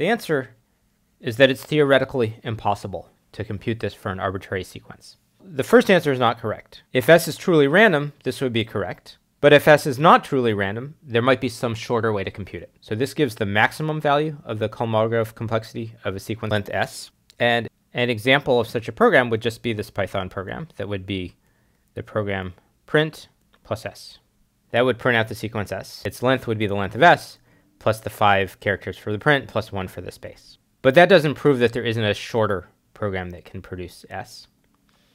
The answer is that it's theoretically impossible to compute this for an arbitrary sequence. The first answer is not correct. If S is truly random, this would be correct. But if S is not truly random, there might be some shorter way to compute it. So this gives the maximum value of the Kolmogorov complexity of a sequence length S. And an example of such a program would just be this Python program that would be the program print plus S. That would print out the sequence S. Its length would be the length of S plus the five characters for the print plus one for the space. But that doesn't prove that there isn't a shorter program that can produce S.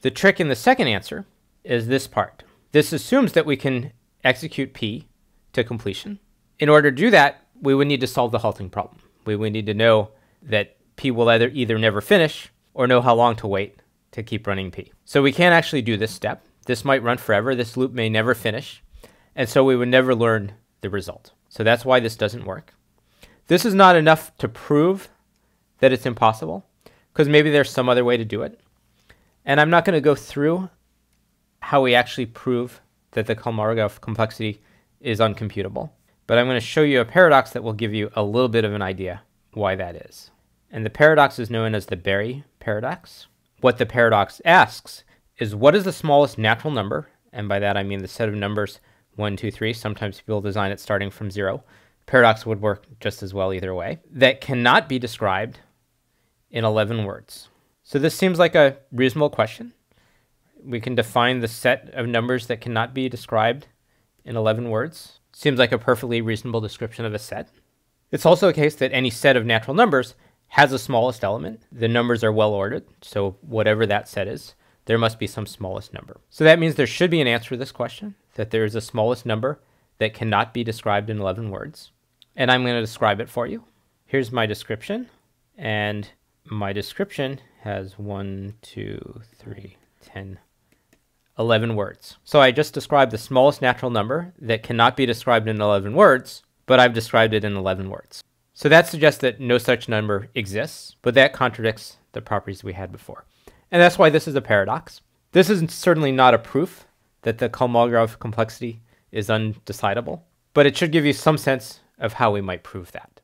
The trick in the second answer is this part. This assumes that we can execute P to completion. In order to do that, we would need to solve the halting problem. We would need to know that P will either either never finish or know how long to wait to keep running P. So we can't actually do this step. This might run forever. This loop may never finish. And so we would never learn the result. So that's why this doesn't work. This is not enough to prove that it's impossible, because maybe there's some other way to do it. And I'm not going to go through how we actually prove that the Kolmogorov complexity is uncomputable. But I'm going to show you a paradox that will give you a little bit of an idea why that is. And the paradox is known as the Berry paradox. What the paradox asks is what is the smallest natural number, and by that I mean the set of numbers 1, 2, 3, sometimes people design it starting from 0. Paradox would work just as well either way, that cannot be described in 11 words. So this seems like a reasonable question we can define the set of numbers that cannot be described in 11 words. Seems like a perfectly reasonable description of a set. It's also a case that any set of natural numbers has a smallest element. The numbers are well ordered, so whatever that set is, there must be some smallest number. So that means there should be an answer to this question, that there is a smallest number that cannot be described in 11 words. And I'm going to describe it for you. Here's my description, and my description has one, two, three, ten, 11 words. So I just described the smallest natural number that cannot be described in 11 words, but I've described it in 11 words. So that suggests that no such number exists, but that contradicts the properties we had before. And that's why this is a paradox. This is certainly not a proof that the Kolmogorov complexity is undecidable, but it should give you some sense of how we might prove that.